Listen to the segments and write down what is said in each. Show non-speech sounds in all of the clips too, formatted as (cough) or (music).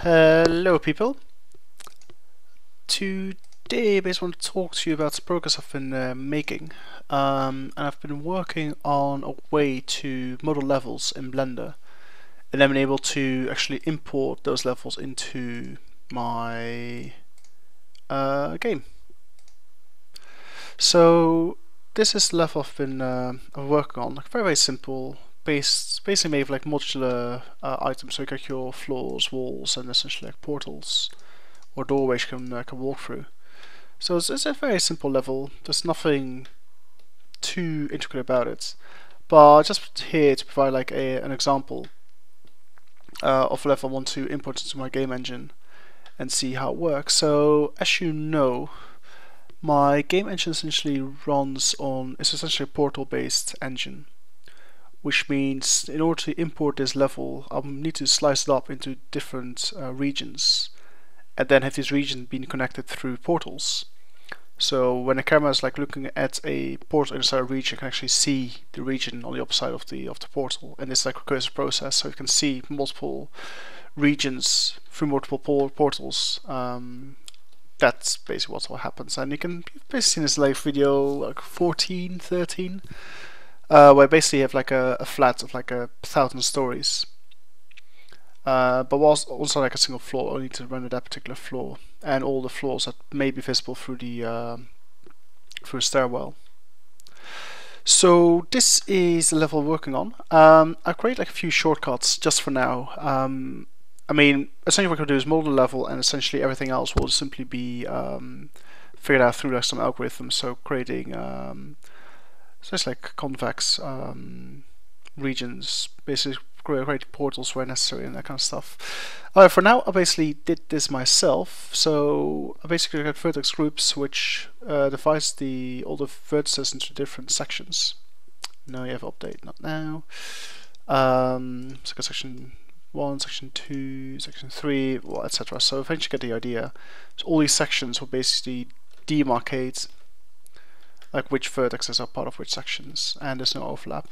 Hello people. Today I basically want to talk to you about the progress I've been uh, making. Um, and I've been working on a way to model levels in Blender and then been able to actually import those levels into my uh, game. So this is the level I've been uh, working on, like very very simple based basically made of like modular uh, items. So you got your floors, walls, and essentially like portals or doorways you can uh, can walk through. So it's, it's, a very simple level. There's nothing too intricate about it, but just here to provide like a an example uh, of a level I want to import into my game engine and see how it works. So as you know, my game engine essentially runs on it's essentially a portal based engine which means in order to import this level I'll need to slice it up into different uh, regions and then have these regions being connected through portals. So when the camera is like looking at a portal inside a region, you can actually see the region on the opposite side of the of the portal, and it's like a recursive process, so you can see multiple regions through multiple portals. Um, that's basically what happens, and you can basically see this live video like 14, 13 uh, where basically you have like a, a flat of like a thousand stories. Uh, but whilst also like a single floor, only to render that particular floor, and all the floors that may be visible through the uh, through a stairwell. So this is the level I'm working on. Um, I've created like a few shortcuts just for now. Um, I mean, essentially what I can do is model the level, and essentially everything else will simply be um, figured out through like some algorithms. So creating um, so it's like convex um, regions, basically create portals where necessary and that kind of stuff. Uh, for now, I basically did this myself. So I basically got vertex groups which uh, divides the all the vertices into different sections. Now you have update, not now. Um, so section one, section two, section three, well, etc. So eventually you get the idea. So all these sections will basically demarcate like which vertices are part of which sections, and there's no overlap.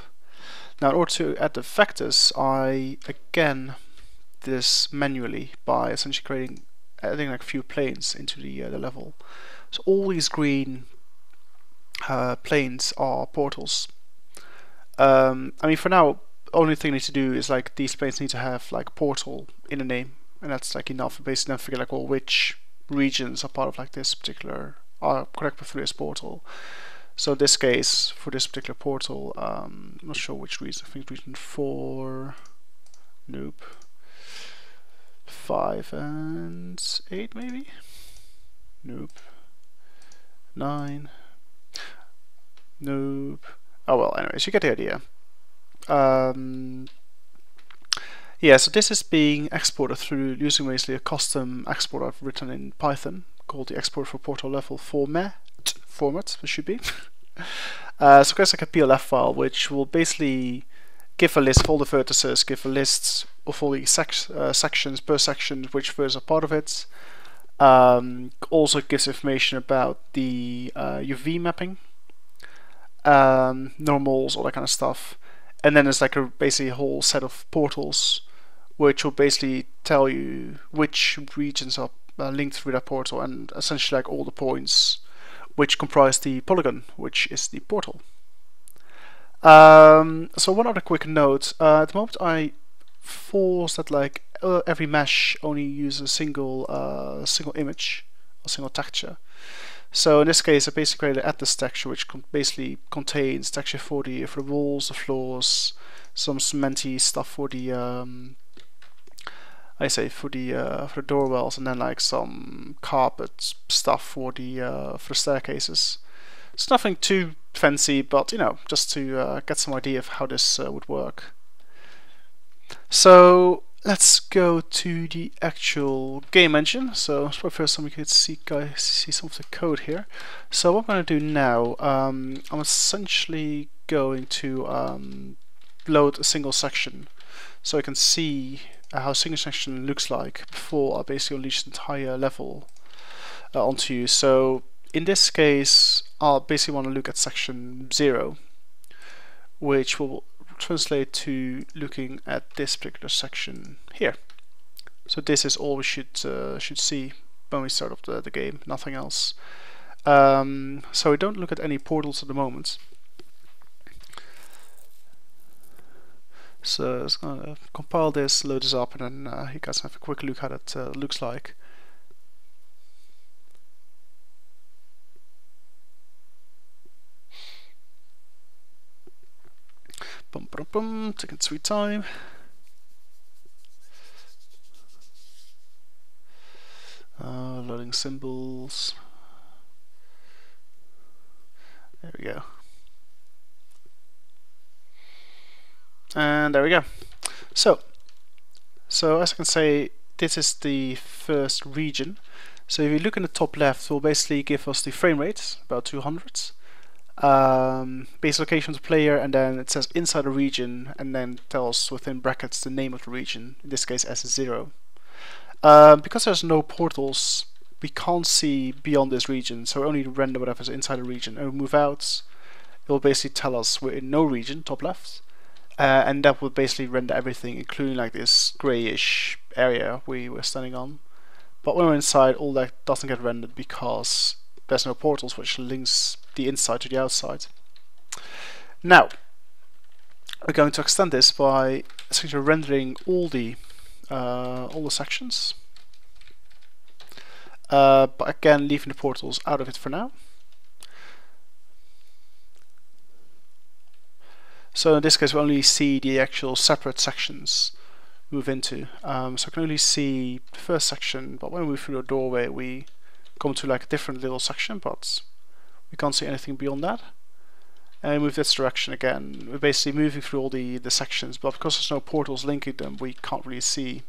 Now in order to add the vectors, I again this manually by essentially creating adding like a few planes into the, uh, the level. So all these green uh, planes are portals. Um, I mean for now, only thing I need to do is like these planes need to have like portal in the name, and that's like enough. Basically, then figure like well which regions are part of like this particular are connected through this portal. So in this case, for this particular portal, um, I'm not sure which region, I think region 4, nope, 5 and 8 maybe? Nope, 9, nope. Oh well, anyways, you get the idea. Um, yeah, so this is being exported through using basically a custom export I've written in Python called the export for portal level format format, it should be. uh, so it's like a PLF file, which will basically give a list of all the vertices, give a list of all the sec uh, sections per section, which vertices are part of it. Um, also gives information about the uh, UV mapping, um, normals, all that kind of stuff. And then there's like a basically a whole set of portals, which will basically tell you which regions are uh, linked through that portal, and essentially like all the points which comprise the polygon, which is the portal. Um, so one other quick note, uh, at the moment I force that like uh, every mesh only uses a single uh, single image, a single texture. So in this case I basically created an atlas texture which basically contains texture for the, for the walls, the floors, some cementy stuff for the um, I say for the uh, for the doorwells, and then like some carpet stuff for the uh, for the staircases. It's nothing too fancy, but you know, just to uh, get some idea of how this uh, would work. So let's go to the actual game engine. So first time we could see guys see some of the code here. So what I'm going to do now, um, I'm essentially going to um, load a single section so I can see how a single section looks like before I basically unleash the entire level uh, onto you. So in this case, I'll basically want to look at section 0, which will translate to looking at this particular section here. So So this is all we should uh, should see when we start up the, the game, nothing else. Um, so we don't look at any portals at the moment. So I'm gonna compile this, load this up, and then uh, you guys have a quick look how that uh, looks like. Bum, bum, bum, taking sweet time. Uh, loading symbols. There we go. And there we go. So, so as I can say, this is the first region. So if you look in the top left, it will basically give us the frame rate, about 200 um, base location of the player, and then it says inside a region, and then tells within brackets the name of the region, in this case S0. Um, because there's no portals, we can't see beyond this region, so only render whatever's inside the region. And we move out, it will basically tell us we're in no region, top left, uh, and that will basically render everything, including like this grayish area we were standing on. But when we're inside, all that doesn't get rendered because there's no portals which links the inside to the outside. Now, we're going to extend this by essentially rendering all the uh, all the sections. Uh, but again, leaving the portals out of it for now. So in this case, we only see the actual separate sections move into. Um, so I can only see the first section, but when we move through the doorway, we come to like a different little section, but we can't see anything beyond that. And move this direction again. We're basically moving through all the, the sections, but because there's no portals linking them, we can't really see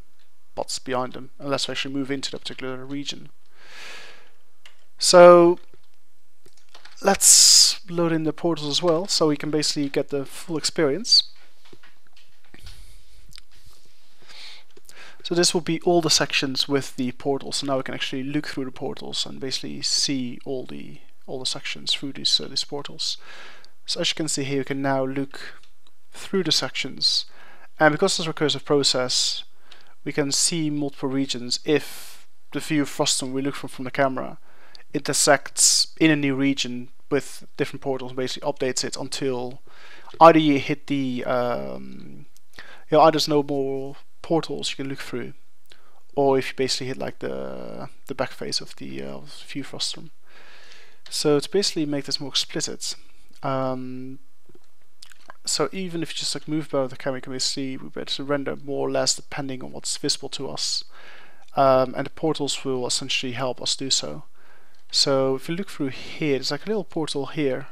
what's behind them unless we actually move into that particular region. So let's load in the portals as well, so we can basically get the full experience. So this will be all the sections with the portals. So now we can actually look through the portals and basically see all the all the sections through these uh, these portals. So as you can see here, you can now look through the sections, and because a recursive process, we can see multiple regions if the view frustum we look from from the camera intersects in a new region with different portals, basically updates it until either you hit the um, you know, either there's no more portals you can look through, or if you basically hit like the the back face of the uh, view frustum. So to basically make this more explicit, um, so even if you just like move by the camera, you can basically we better render more or less depending on what's visible to us, um, and the portals will essentially help us do so. So if you look through here, there's like a little portal here,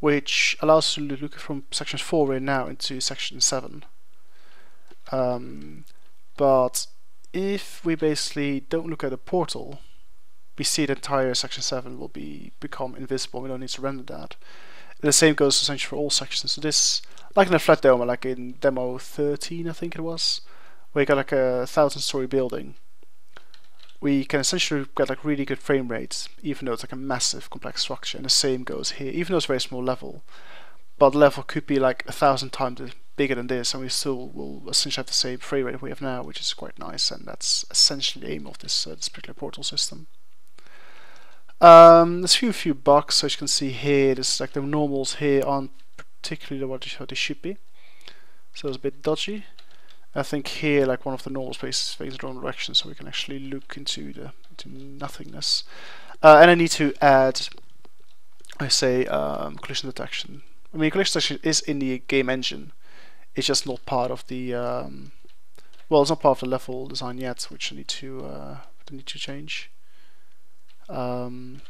which allows us to look from section 4 right now into section 7. Um, but if we basically don't look at the portal, we see the entire section 7 will be become invisible. We don't need to render that. And the same goes essentially for all sections. So this, like in a flat dome, like in demo 13, I think it was, where you got like a thousand story building, we can essentially get like really good frame rates, even though it's like a massive complex structure. And the same goes here, even though it's a very small level, but the level could be like a thousand times bigger than this, and we still will essentially have the same frame rate we have now, which is quite nice. And that's essentially the aim of this, uh, this particular portal system. Um, there's a few few bugs, so as you can see here, there's like the normals here aren't particularly the what they should be. So it's a bit dodgy. I think here, like one of the normal spaces faces the wrong direction, so we can actually look into the into nothingness. Uh, and I need to add, I say, um, collision detection. I mean, collision detection is in the game engine. It's just not part of the. Um, well, it's not part of the level design yet, which I need to uh, need to change. Um,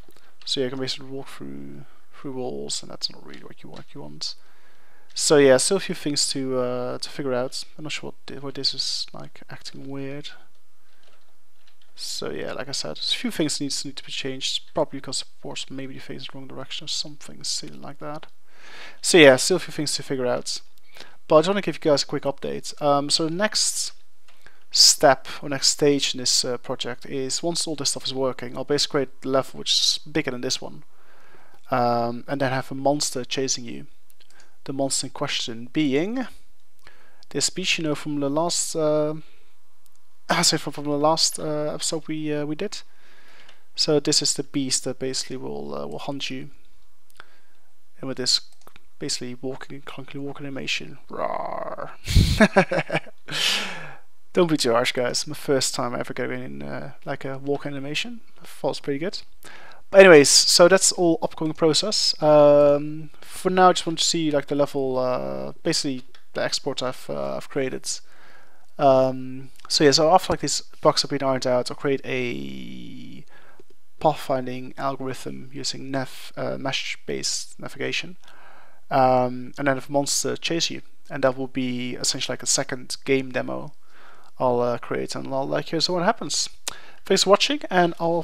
so yeah, I can basically walk through through walls, and that's not really what you what you want. So yeah, still a few things to uh, to figure out. I'm not sure what, what this is like acting weird. So yeah, like I said, a few things needs need to be changed. Probably because of course maybe you face the wrong direction or something silly like that. So yeah, still a few things to figure out. But I just want to give you guys a quick update. Um, so the next step or next stage in this uh, project is once all this stuff is working, I'll basically create a level which is bigger than this one, um, and then have a monster chasing you the monster in question being this beast you know from the last uh, (coughs) as if from the last uh, episode we uh, we did. So this is the beast that basically will uh, will hunt you, and with this basically walking clunky walk animation. Rawr. (laughs) Don't be too harsh, guys. My first time ever getting uh, like a walk animation. Falls pretty good. Anyways, so that's all upcoming process. Um, for now, I just want to see like the level, uh, basically the exports I've uh, I've created. Um, so yeah, so after like these bugs have been ironed out, I'll create a pathfinding algorithm using nav uh, mesh-based navigation, um, and then if monster chase you, and that will be essentially like a second game demo I'll uh, create, and I'll like here's what happens. Thanks for watching, and I'll